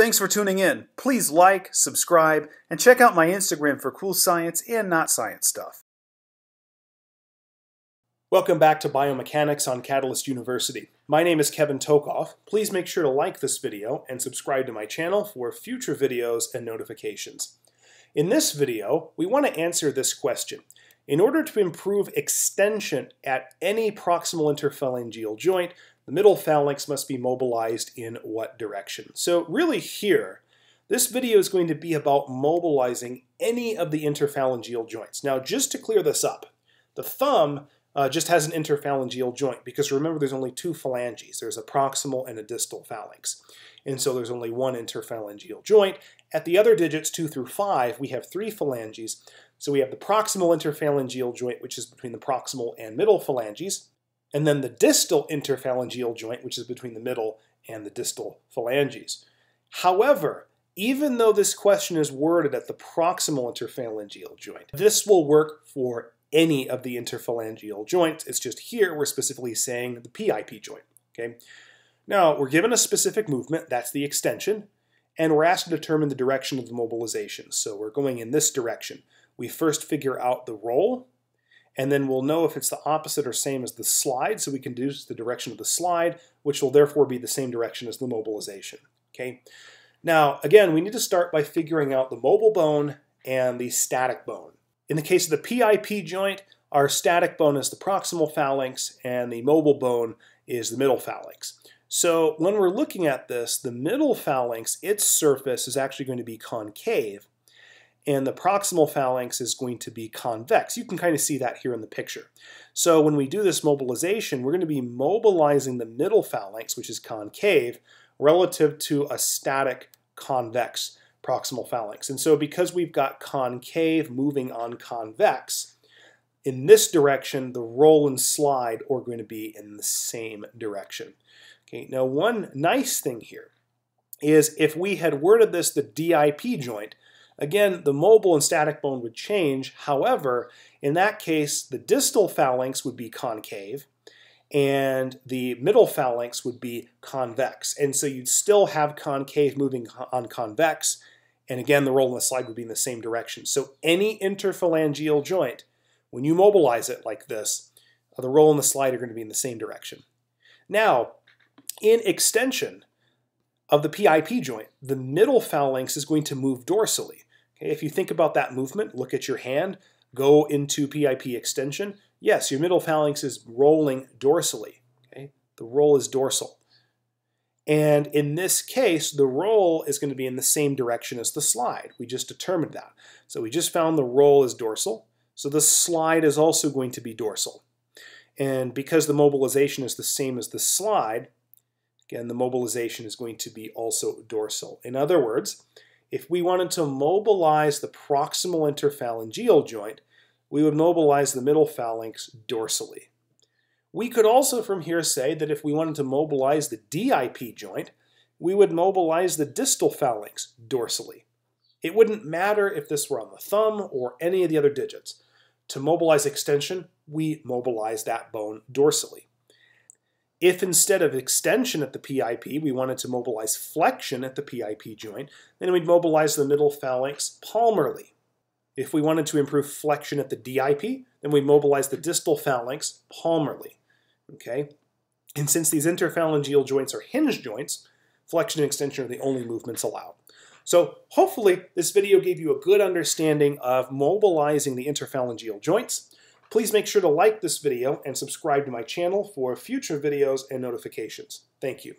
Thanks for tuning in. Please like, subscribe, and check out my Instagram for cool science and not science stuff. Welcome back to Biomechanics on Catalyst University. My name is Kevin Tokoph. Please make sure to like this video and subscribe to my channel for future videos and notifications. In this video, we want to answer this question. In order to improve extension at any proximal interphalangeal joint, the middle phalanx must be mobilized in what direction? So really here, this video is going to be about mobilizing any of the interphalangeal joints. Now just to clear this up, the thumb uh, just has an interphalangeal joint because remember there's only two phalanges. There's a proximal and a distal phalanx. And so there's only one interphalangeal joint. At the other digits, 2 through 5, we have three phalanges. So we have the proximal interphalangeal joint, which is between the proximal and middle phalanges and then the distal interphalangeal joint, which is between the middle and the distal phalanges. However, even though this question is worded at the proximal interphalangeal joint, this will work for any of the interphalangeal joints. It's just here we're specifically saying the PIP joint. Okay. Now we're given a specific movement, that's the extension, and we're asked to determine the direction of the mobilization. So we're going in this direction. We first figure out the roll, and then we'll know if it's the opposite or same as the slide, so we can deduce the direction of the slide, which will therefore be the same direction as the mobilization. Okay. Now, again, we need to start by figuring out the mobile bone and the static bone. In the case of the PIP joint, our static bone is the proximal phalanx and the mobile bone is the middle phalanx. So when we're looking at this, the middle phalanx, its surface is actually going to be concave, and the proximal phalanx is going to be convex. You can kind of see that here in the picture. So when we do this mobilization, we're going to be mobilizing the middle phalanx, which is concave, relative to a static convex proximal phalanx. And so because we've got concave moving on convex, in this direction, the roll and slide are going to be in the same direction. Okay, now one nice thing here is if we had worded this the DIP joint, Again, the mobile and static bone would change. However, in that case, the distal phalanx would be concave and the middle phalanx would be convex. And so you'd still have concave moving on convex. And again, the roll and the slide would be in the same direction. So any interphalangeal joint, when you mobilize it like this, the roll and the slide are going to be in the same direction. Now, in extension of the PIP joint, the middle phalanx is going to move dorsally. If you think about that movement, look at your hand, go into PIP extension. Yes, your middle phalanx is rolling dorsally. Okay? The roll is dorsal. And in this case, the roll is going to be in the same direction as the slide. We just determined that. So we just found the roll is dorsal. So the slide is also going to be dorsal. And because the mobilization is the same as the slide, again, the mobilization is going to be also dorsal. In other words, if we wanted to mobilize the proximal interphalangeal joint, we would mobilize the middle phalanx dorsally. We could also from here say that if we wanted to mobilize the DIP joint, we would mobilize the distal phalanx dorsally. It wouldn't matter if this were on the thumb or any of the other digits. To mobilize extension, we mobilize that bone dorsally. If instead of extension at the PIP, we wanted to mobilize flexion at the PIP joint, then we'd mobilize the middle phalanx palmarly. If we wanted to improve flexion at the DIP, then we mobilize the distal phalanx palmarly. Okay? And since these interphalangeal joints are hinge joints, flexion and extension are the only movements allowed. So hopefully this video gave you a good understanding of mobilizing the interphalangeal joints. Please make sure to like this video and subscribe to my channel for future videos and notifications. Thank you.